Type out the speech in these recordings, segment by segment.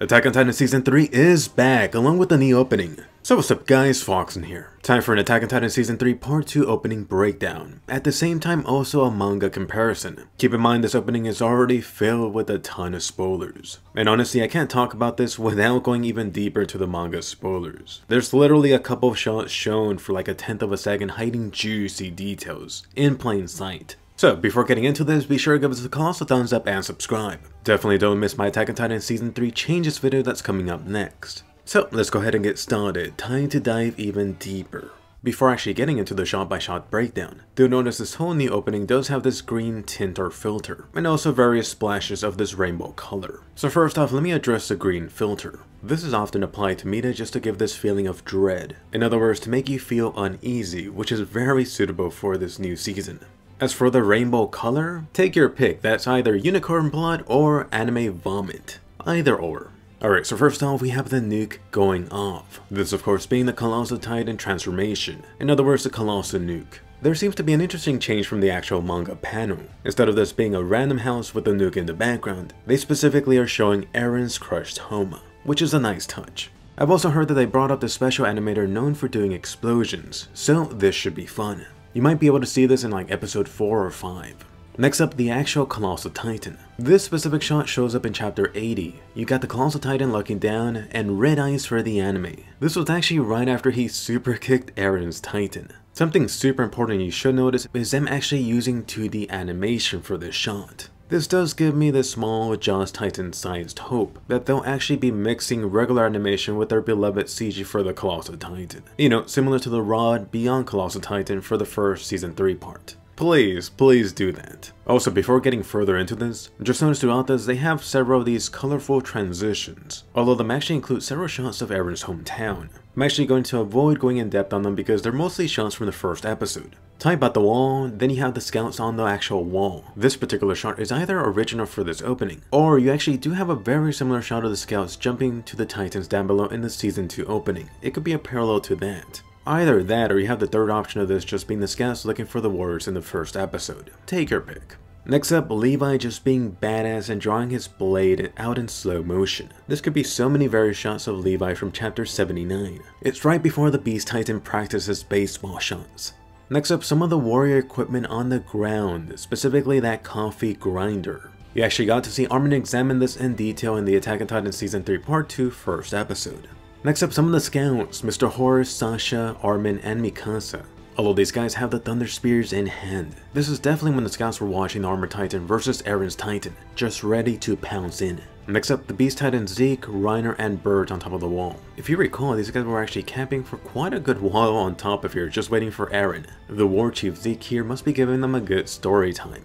Attack on Titan Season 3 is back, along with the new opening. So what's up guys, Foxen here. Time for an Attack on Titan Season 3 Part 2 opening breakdown. At the same time, also a manga comparison. Keep in mind this opening is already filled with a ton of spoilers. And honestly, I can't talk about this without going even deeper into the manga spoilers. There's literally a couple of shots shown for like a tenth of a second hiding juicy details in plain sight. So, before getting into this, be sure to give us a colossal thumbs up and subscribe. Definitely don't miss my Attack on Titan Season 3 changes video that's coming up next. So, let's go ahead and get started, time to dive even deeper. Before actually getting into the shot-by-shot -shot breakdown, you'll notice this hole in the opening does have this green tint or filter, and also various splashes of this rainbow color. So first off, let me address the green filter. This is often applied to media just to give this feeling of dread. In other words, to make you feel uneasy, which is very suitable for this new season. As for the rainbow color, take your pick, that's either unicorn blood or anime vomit. Either or. Alright, so first off we have the nuke going off. This of course being the Colossal Titan transformation, in other words the Colossal nuke. There seems to be an interesting change from the actual manga panel. Instead of this being a random house with a nuke in the background, they specifically are showing Eren's crushed home, which is a nice touch. I've also heard that they brought up the special animator known for doing explosions, so this should be fun. You might be able to see this in like episode 4 or 5. Next up, the actual Colossal Titan. This specific shot shows up in chapter 80. You got the Colossal Titan looking down, and red eyes for the anime. This was actually right after he super kicked Eren's Titan. Something super important you should notice is them actually using 2D animation for this shot. This does give me the small Jaws Titan sized hope that they'll actually be mixing regular animation with their beloved CG for the Colossal Titan. You know, similar to the Rod Beyond Colossal Titan for the first season 3 part. Please, please do that. Also, before getting further into this, just notice throughout this they have several of these colorful transitions, although them actually include several shots of Eren's hometown. I'm actually going to avoid going in depth on them because they're mostly shots from the first episode. Type out the wall, then you have the scouts on the actual wall. This particular shot is either original for this opening, or you actually do have a very similar shot of the scouts jumping to the titans down below in the season 2 opening. It could be a parallel to that. Either that or you have the third option of this just being the scouts looking for the warriors in the first episode. Take your pick. Next up, Levi just being badass and drawing his blade out in slow motion. This could be so many various shots of Levi from chapter 79. It's right before the Beast Titan practices baseball shots. Next up, some of the warrior equipment on the ground, specifically that coffee grinder. You actually got to see Armin examine this in detail in the Attack on Titan Season 3 Part 2 first episode. Next up, some of the scouts, Mr. Horus, Sasha, Armin, and Mikasa. Although these guys have the Thunder Spears in hand. This is definitely when the scouts were watching the Armor Titan versus Eren's Titan, just ready to pounce in. Next up, the Beast Titan Zeke, Reiner, and Bert on top of the wall. If you recall, these guys were actually camping for quite a good while on top of here, just waiting for Eren. The War Chief Zeke here must be giving them a good story time.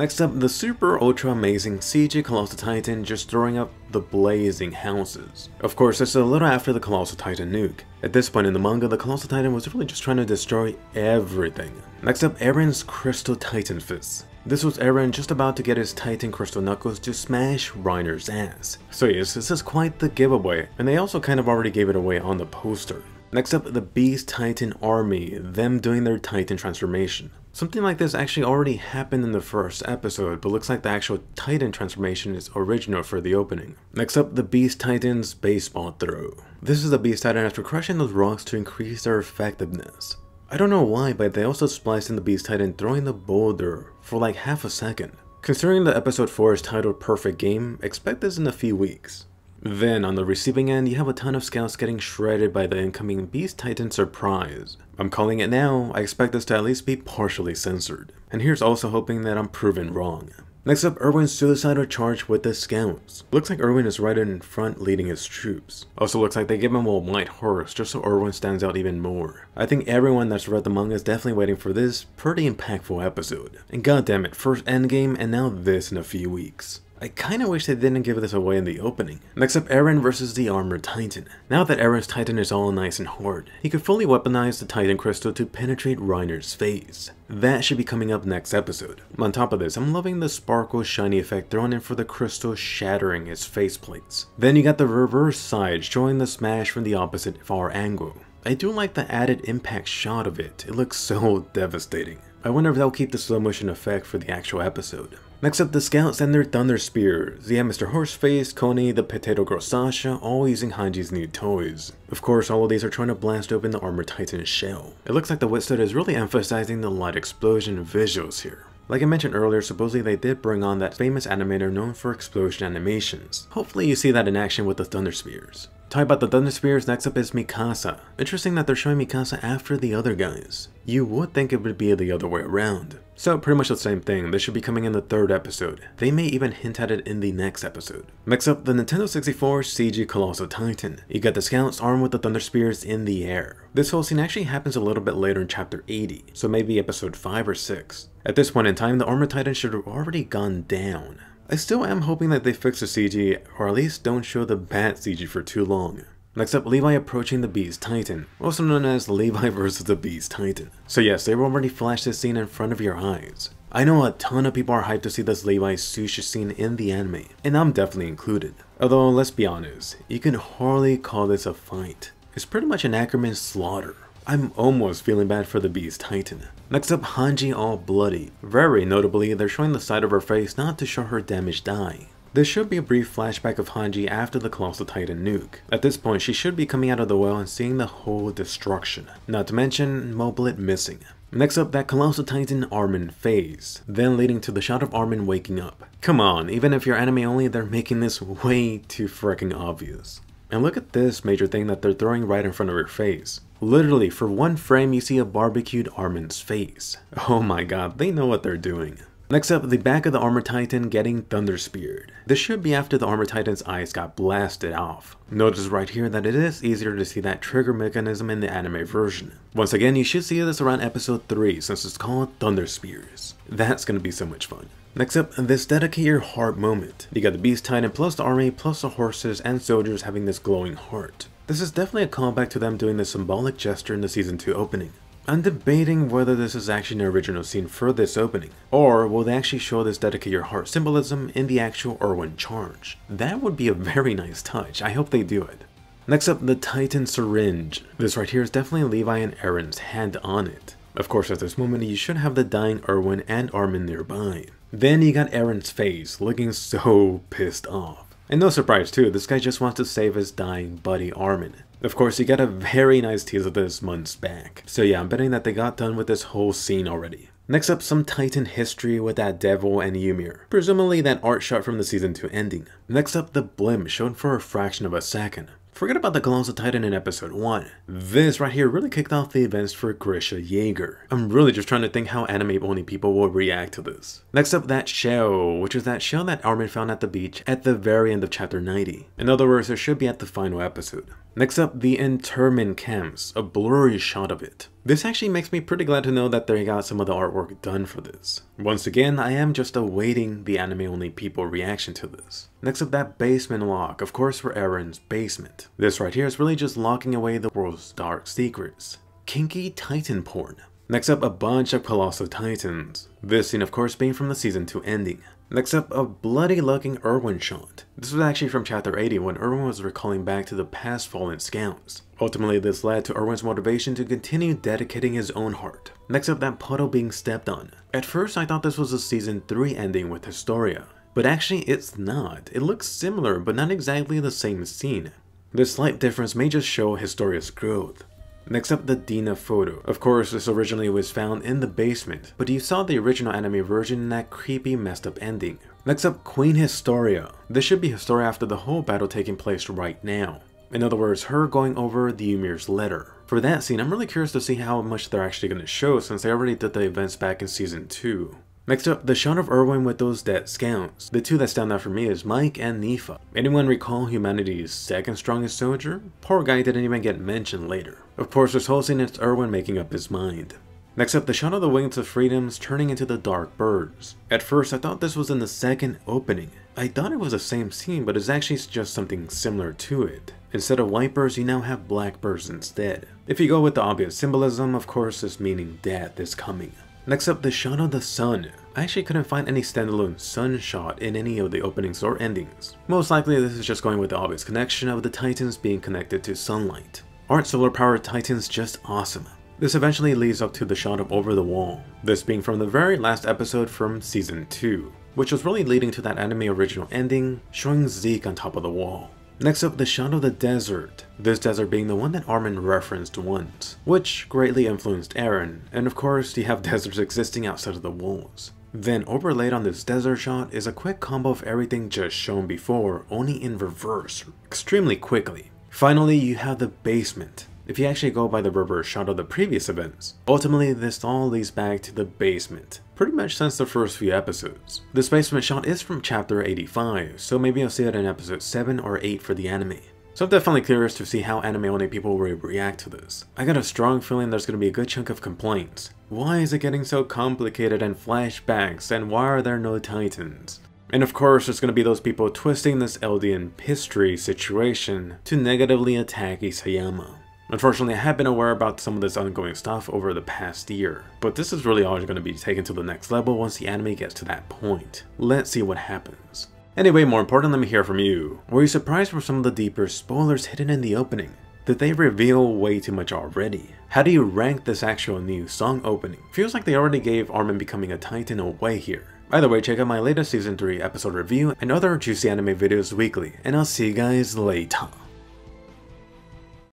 Next up, the super ultra amazing CG Colossal Titan just throwing up the blazing houses. Of course, this is a little after the Colossal Titan nuke. At this point in the manga, the Colossal Titan was really just trying to destroy everything. Next up, Eren's Crystal Titan Fist. This was Eren just about to get his Titan Crystal Knuckles to smash Reiner's ass. So yes, this is quite the giveaway, and they also kind of already gave it away on the poster. Next up, the Beast Titan Army, them doing their Titan transformation. Something like this actually already happened in the first episode, but looks like the actual Titan transformation is original for the opening. Next up, the Beast Titan's baseball throw. This is the Beast Titan after crushing those rocks to increase their effectiveness. I don't know why, but they also spliced in the Beast Titan throwing the boulder for like half a second. Considering the episode 4 is titled Perfect Game, expect this in a few weeks. Then, on the receiving end, you have a ton of scouts getting shredded by the incoming Beast Titan surprise. I'm calling it now, I expect this to at least be partially censored. And here's also hoping that I'm proven wrong. Next up, Erwin's suicidal charge with the scouts. Looks like Erwin is right in front leading his troops. Also looks like they give him a white horse just so Erwin stands out even more. I think everyone that's read the manga is definitely waiting for this pretty impactful episode. And goddammit, first endgame and now this in a few weeks. I kinda wish they didn't give this away in the opening. Next up, Eren versus the Armored Titan. Now that Eren's Titan is all nice and hard, he could fully weaponize the Titan Crystal to penetrate Reiner's face. That should be coming up next episode. On top of this, I'm loving the sparkle shiny effect thrown in for the crystal shattering his faceplates. Then you got the reverse side showing the smash from the opposite far angle. I do like the added impact shot of it, it looks so devastating. I wonder if they'll keep the slow motion effect for the actual episode. Next up, the scouts and their thunder spears. Yeah, Mr. Horseface, Connie, the Potato Girl Sasha, all using Hanji's new toys. Of course, all of these are trying to blast open the Armor Titan shell. It looks like the Wit Studio is really emphasizing the light explosion visuals here. Like I mentioned earlier, supposedly they did bring on that famous animator known for explosion animations. Hopefully you see that in action with the Thunder Spears. Talk about the Thunder Spears, next up is Mikasa. Interesting that they're showing Mikasa after the other guys. You would think it would be the other way around. So pretty much the same thing, this should be coming in the third episode. They may even hint at it in the next episode. Next up, the Nintendo 64 CG Colossal Titan. You got the scouts armed with the Thunder Spears in the air. This whole scene actually happens a little bit later in chapter 80, so maybe episode 5 or 6. At this point in time, the Armor Titan should have already gone down. I still am hoping that they fix the CG, or at least don't show the bad CG for too long. Next up, Levi approaching the Beast Titan, also known as Levi versus the Beast Titan. So yes, they've already flashed this scene in front of your eyes. I know a ton of people are hyped to see this Levi sushi scene in the anime, and I'm definitely included. Although, let's be honest, you can hardly call this a fight. It's pretty much an Ackerman slaughter. I'm almost feeling bad for the Beast Titan. Next up, Hanji all bloody. Very notably, they're showing the side of her face not to show her damaged eye. This should be a brief flashback of Hanji after the Colossal Titan nuke. At this point, she should be coming out of the well and seeing the whole destruction. Not to mention, Moblit missing. Next up, that Colossal Titan Armin phase, then leading to the shot of Armin waking up. Come on, even if you're anime only, they're making this way too freaking obvious. And look at this major thing that they're throwing right in front of your face. Literally, for one frame you see a barbecued Armin's face. Oh my god, they know what they're doing. Next up, the back of the Armor Titan getting Thunder Speared. This should be after the Armor Titan's eyes got blasted off. Notice right here that it is easier to see that trigger mechanism in the anime version. Once again, you should see this around episode 3 since it's called Thunder Spears. That's gonna be so much fun. Next up, this dedicate your heart moment. You got the Beast Titan plus the army plus the horses and soldiers having this glowing heart. This is definitely a callback to them doing the symbolic gesture in the season 2 opening. I'm debating whether this is actually an original scene for this opening, or will they actually show this dedicate your heart symbolism in the actual Erwin charge. That would be a very nice touch, I hope they do it. Next up, the Titan Syringe. This right here is definitely Levi and Eren's hand on it. Of course, at this moment, you should have the dying Erwin and Armin nearby. Then you got Eren's face, looking so pissed off. And no surprise too, this guy just wants to save his dying buddy Armin. Of course, you got a very nice tease of this months back. So yeah, I'm betting that they got done with this whole scene already. Next up, some Titan history with that Devil and Ymir. Presumably that art shot from the season 2 ending. Next up, the blimp shown for a fraction of a second. Forget about the Colossal Titan in episode 1. This right here really kicked off the events for Grisha Jaeger. I'm really just trying to think how anime only people will react to this. Next up, that shell, which is that shell that Armin found at the beach at the very end of chapter 90. In other words, it should be at the final episode. Next up, the internment camps, a blurry shot of it. This actually makes me pretty glad to know that they got some of the artwork done for this. Once again, I am just awaiting the anime-only people reaction to this. Next up, that basement lock, of course for Eren's basement. This right here is really just locking away the world's dark secrets. Kinky Titan porn. Next up, a bunch of Colossal Titans. This scene of course being from the season 2 ending. Next up, a bloody looking Erwin shot. This was actually from chapter 80 when Erwin was recalling back to the past fallen scouts. Ultimately, this led to Erwin's motivation to continue dedicating his own heart. Next up, that puddle being stepped on. At first, I thought this was a season 3 ending with Historia, but actually it's not. It looks similar, but not exactly the same scene. This slight difference may just show Historia's growth. Next up, the Dina photo. Of course, this originally was found in the basement, but you saw the original anime version in that creepy messed up ending. Next up, Queen Historia. This should be Historia after the whole battle taking place right now. In other words, her going over the Ymir's letter. For that scene, I'm really curious to see how much they're actually going to show since they already did the events back in season 2. Next up, the shot of Erwin with those dead scouts. The two that stand out for me is Mike and Nifa. Anyone recall humanity's second strongest soldier? Poor guy didn't even get mentioned later. Of course, this whole scene is Erwin making up his mind. Next up, the shot of the Wings of Freedoms turning into the Dark Birds. At first, I thought this was in the second opening. I thought it was the same scene, but it's actually just something similar to it. Instead of white birds, you now have black birds instead. If you go with the obvious symbolism, of course, this meaning death is coming. Next up, the shot of the sun. I actually couldn't find any standalone sun shot in any of the openings or endings. Most likely this is just going with the obvious connection of the titans being connected to sunlight. Aren't solar powered titans just awesome? This eventually leads up to the shot of Over the Wall, this being from the very last episode from season 2. which was really leading to that anime original ending, showing Zeke on top of the wall. Next up, the shot of the desert. This desert being the one that Armin referenced once, which greatly influenced Eren, and of course you have deserts existing outside of the walls. Then overlaid on this desert shot is a quick combo of everything just shown before, only in reverse, extremely quickly. Finally, you have the basement. If you actually go by the reverse shot of the previous events, ultimately this all leads back to the basement, pretty much since the first few episodes. This basement shot is from chapter 85, so maybe I'll see it in episode 7 or 8 for the anime. So I'm definitely curious to see how anime only people will react to this. I got a strong feeling there's going to be a good chunk of complaints. Why is it getting so complicated and flashbacks and why are there no titans? And of course, there's going to be those people twisting this Eldian history situation to negatively attack Isayama. Unfortunately, I have been aware about some of this ongoing stuff over the past year, but this is really always going to be taken to the next level once the anime gets to that point. Let's see what happens. Anyway, more important, let me hear from you. Were you surprised for some of the deeper spoilers hidden in the opening? Did they reveal way too much already? How do you rank this actual new song opening? Feels like they already gave Armin becoming a titan away here. Either way, check out my latest season 3 episode review and other juicy anime videos weekly, and I'll see you guys later.